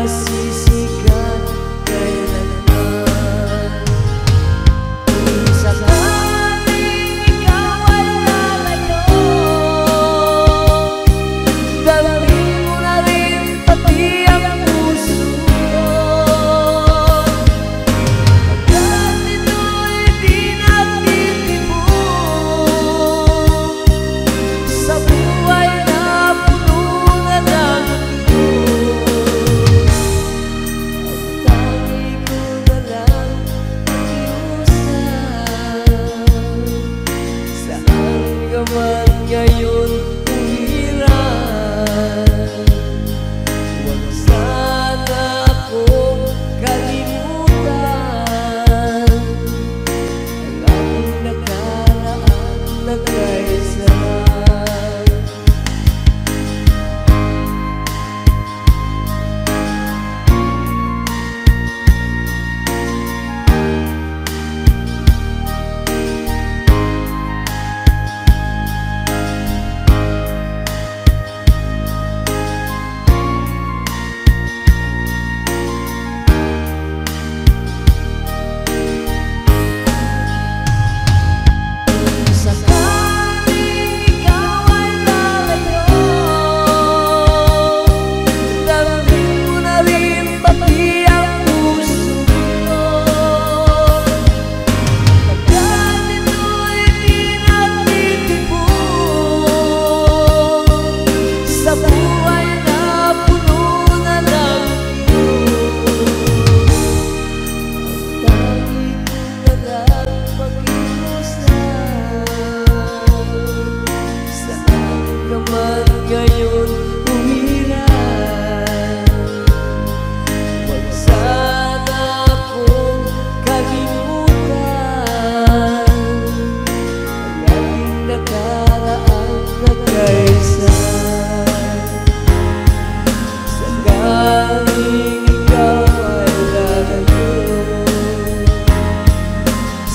mercy.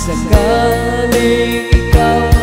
Sakaling ikaw.